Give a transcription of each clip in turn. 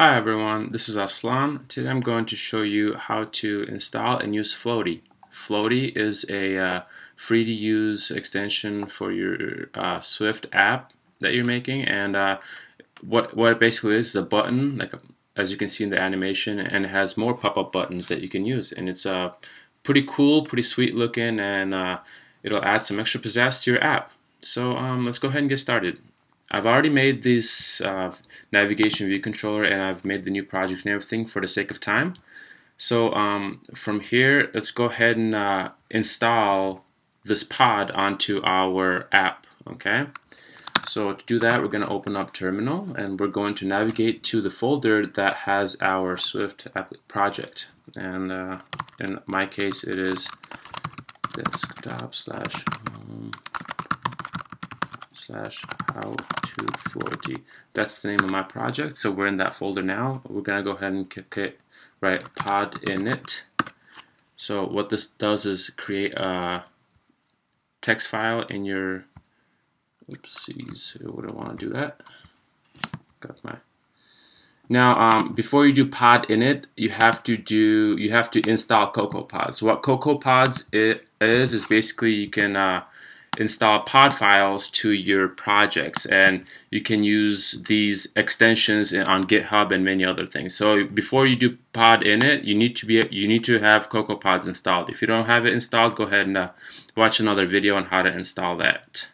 Hi everyone, this is Aslan. Today I'm going to show you how to install and use Floaty. Floaty is a uh, free to use extension for your uh, Swift app that you're making and uh, what, what it basically is is a button like as you can see in the animation and it has more pop-up buttons that you can use and it's uh, pretty cool, pretty sweet looking and uh, it'll add some extra pizzazz to your app. So um, let's go ahead and get started. I've already made this uh, navigation view controller and I've made the new project and everything for the sake of time. So um, from here, let's go ahead and uh, install this pod onto our app, okay? So to do that, we're going to open up Terminal and we're going to navigate to the folder that has our Swift project. And uh, in my case, it is desktop slash home slash how to floaty. That's the name of my project. So we're in that folder now. We're gonna go ahead and kick it right pod init. So what this does is create a text file in your oopsies, would I want to do that? Got my now, um, before you do pod init, you have to do you have to install CocoaPods. So what CocoaPods it is is basically you can uh, install pod files to your projects and you can use these extensions on GitHub and many other things. So before you do pod init, you need to be you need to have CocoaPods installed. If you don't have it installed, go ahead and uh, watch another video on how to install that.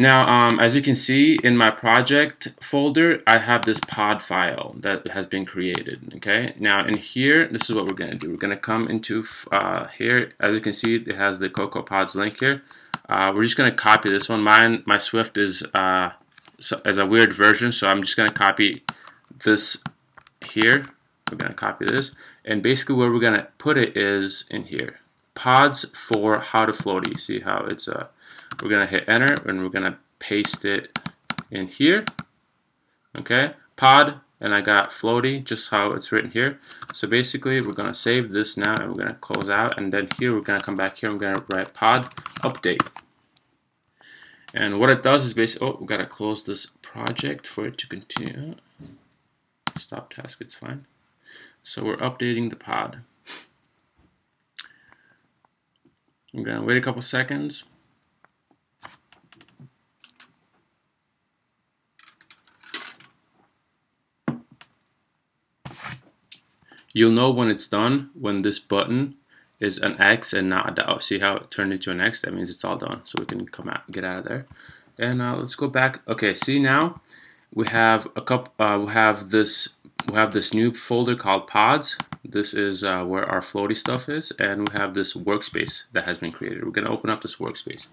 Now, um, as you can see in my project folder, I have this pod file that has been created. Okay. Now in here, this is what we're to do. We're to come into uh, here. As you can see, it has the CocoaPods link here. Uh, we're just to copy this one. Mine, my Swift is uh, so, as a weird version, so I'm just to copy this here. We're to copy this, and basically where we're to put it is in here. Pods for how to floaty. See how it's a uh, we're going to hit enter and we're going to paste it in here. Okay, pod, and I got floaty, just how it's written here. So basically, we're going to save this now and we're going to close out. And then here, we're going to come back here. I'm going to write pod update. And what it does is basically, oh, we've got to close this project for it to continue. Stop task, it's fine. So we're updating the pod. I'm going to wait a couple seconds. You'll know when it's done when this button is an X and not a dot. See how it turned into an X? That means it's all done. So we can come out, get out of there. And uh, let's go back. Okay, see now we have a couple. Uh, we have this. We have this new folder called Pods. This is uh, where our floaty stuff is, and we have this workspace that has been created. We're gonna open up this workspace.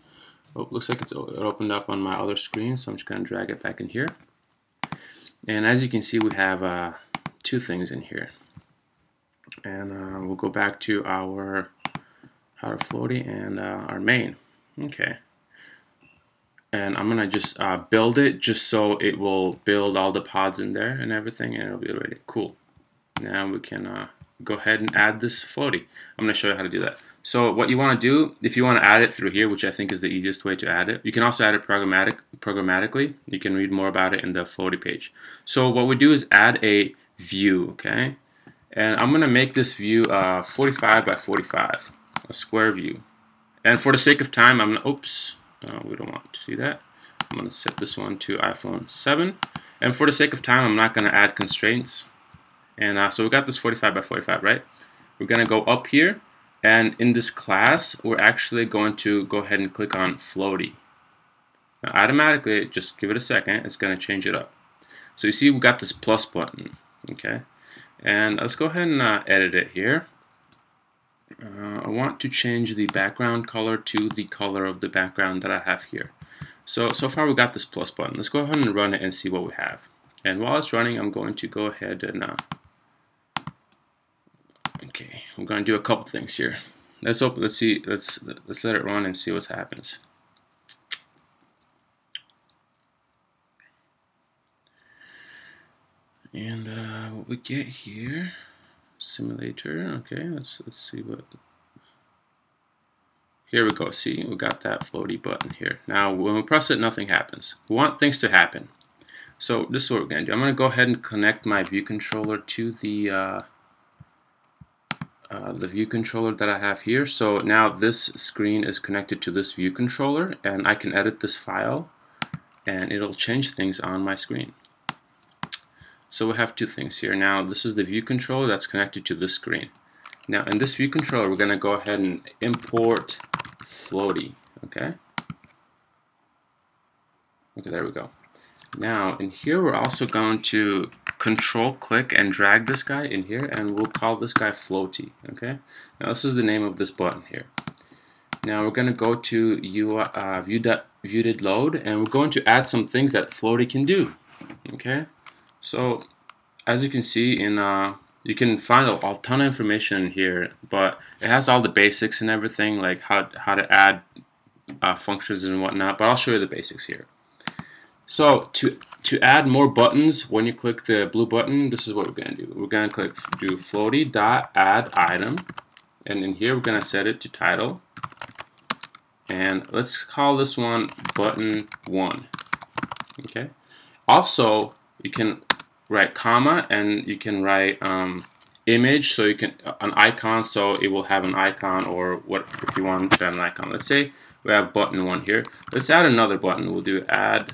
Oh, looks like it's it opened up on my other screen, so I'm just gonna drag it back in here. And as you can see, we have uh, two things in here and uh, we'll go back to our how to floaty and uh, our main. Okay. And I'm gonna just uh, build it just so it will build all the pods in there and everything and it'll be ready. Cool. Now we can uh, go ahead and add this floaty. I'm gonna show you how to do that. So what you want to do if you want to add it through here which I think is the easiest way to add it you can also add it programmatic programmatically. You can read more about it in the floaty page. So what we do is add a view okay and I'm gonna make this view uh, 45 by 45 a square view. And for the sake of time I'm gonna oops uh, we don't want to see that. I'm gonna set this one to iPhone 7 and for the sake of time I'm not gonna add constraints. And uh, so we got this 45 by 45 right? We're gonna go up here. And in this class we're actually going to go ahead and click on floaty. Now automatically just give it a second. It's gonna change it up. So you see we got this plus button okay and let's go ahead and uh, edit it here. Uh, I want to change the background color to the color of the background that I have here. So, so far we got this plus button. Let's go ahead and run it and see what we have. And while it's running, I'm going to go ahead and, uh, okay, I'm going to do a couple things here. Let's open, let's see, let's, let's let it run and see what happens. And uh, what we get here, simulator, okay, let's, let's see what, here we go, see, we got that floaty button here. Now, when we press it, nothing happens. We want things to happen. So this is what we're going to do. I'm going to go ahead and connect my view controller to the uh, uh, the view controller that I have here. So now this screen is connected to this view controller and I can edit this file and it'll change things on my screen. So we have two things here. Now this is the view controller that's connected to this screen. Now in this view controller we're going to go ahead and import floaty. Okay. Okay, there we go. Now in here we're also going to control click and drag this guy in here and we'll call this guy floaty okay now this is the name of this button here now we're going to go to uh, view, load and we're going to add some things that floaty can do okay so as you can see in uh, you can find a, a ton of information here but it has all the basics and everything like how, how to add uh, functions and whatnot but I'll show you the basics here so to to add more buttons, when you click the blue button, this is what we're going to do. We're going to click do floaty dot add item, and in here we're going to set it to title, and let's call this one button one. Okay. Also, you can write comma and you can write um, image, so you can an icon, so it will have an icon or what if you want to add an icon. Let's say we have button one here. Let's add another button. We'll do add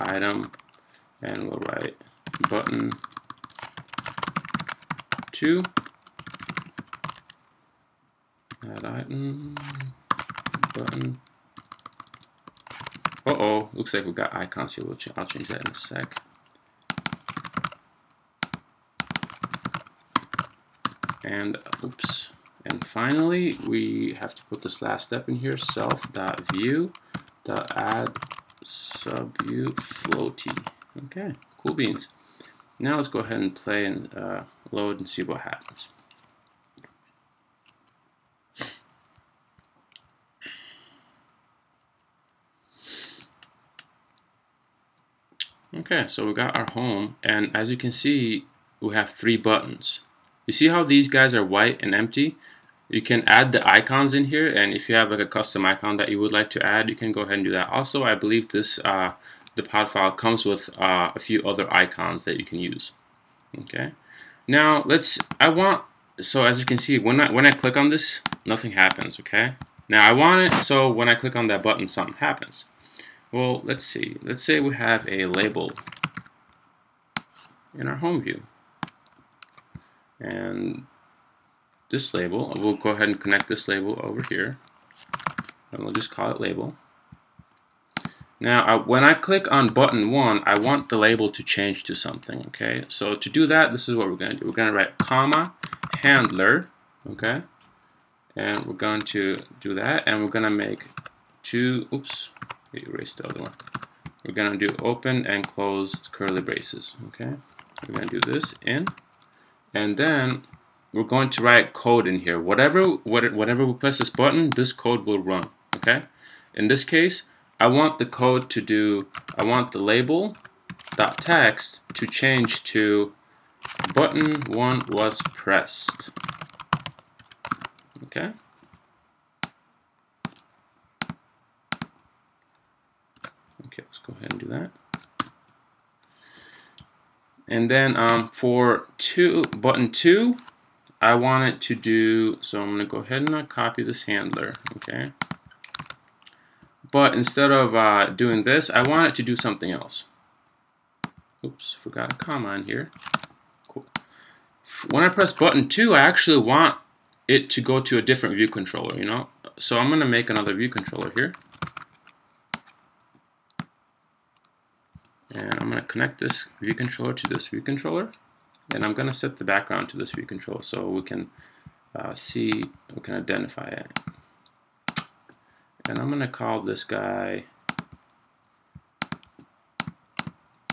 item and we'll write button 2 add item button uh oh looks like we got icons here we'll ch I'll change that in a sec and oops and finally we have to put this last step in here self dot view dot add floaty. Okay, cool beans. Now let's go ahead and play and uh, load and see what happens. Okay, so we got our home, and as you can see, we have three buttons. You see how these guys are white and empty? you can add the icons in here and if you have like a custom icon that you would like to add you can go ahead and do that. Also I believe this uh, the pod file comes with uh, a few other icons that you can use. Okay. Now let's I want so as you can see when I when I click on this nothing happens okay? Now I want it so when I click on that button something happens. Well let's see. Let's say we have a label in our home view and this label. We'll go ahead and connect this label over here. And we'll just call it label. Now, I, when I click on button 1, I want the label to change to something, okay? So to do that, this is what we're going to do. We're going to write comma handler, okay? And we're going to do that, and we're going to make two, oops, erase the other one. We're going to do open and closed curly braces, okay? We're going to do this in, and then we're going to write code in here. Whatever, whatever we press this button, this code will run, okay? In this case, I want the code to do, I want the label dot text to change to button one was pressed, okay? Okay, let's go ahead and do that. And then um, for two, button two, I want it to do, so I'm going to go ahead and copy this handler, okay? But instead of uh, doing this, I want it to do something else. Oops, forgot a comma in here. Cool. When I press button 2, I actually want it to go to a different view controller, you know? So I'm going to make another view controller here. And I'm going to connect this view controller to this view controller. And I'm going to set the background to this view controller so we can uh, see, we can identify it. And I'm going to call this guy,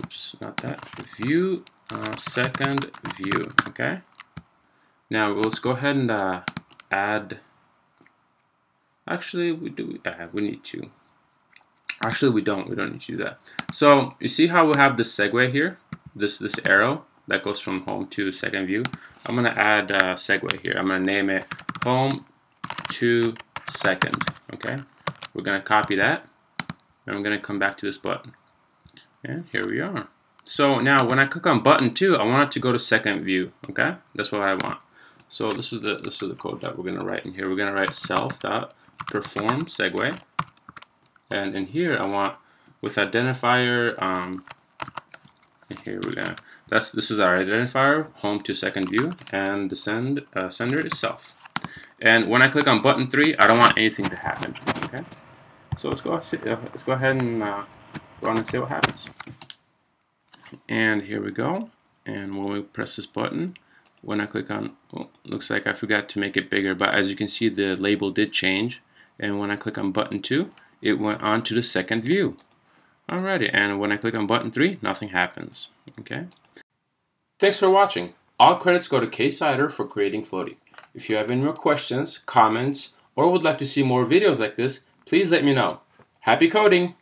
oops, not that, view, uh, second view, okay? Now let's go ahead and uh, add, actually we do, uh, we need to, actually we don't, we don't need to do that. So you see how we have this segue here, this, this arrow? that goes from home to second view. I'm going to add a segue here. I'm to name it home to second. Okay, we're going to copy that and I'm going to come back to this button. And here we are. So now when I click on button two, I want it to go to second view. Okay, that's what I want. So this is the this is the code that we're gonna write in here. We're gonna write self dot perform segue, and in here I want with identifier. Um, here we go that's this is our identifier home to second view, and the send uh, sender is self. And when I click on button three, I don't want anything to happen. Okay, so let's go uh, let's go ahead and uh, run and see what happens. And here we go. And when we press this button, when I click on, well, looks like I forgot to make it bigger, but as you can see, the label did change. And when I click on button 2, it went on to the second view. Alrighty, and when I click on button 3, nothing happens. Okay. Thanks for watching. All credits go to kciter for creating Floaty. If you have any more questions, comments, or would like to see more videos like this, please let me know. Happy coding!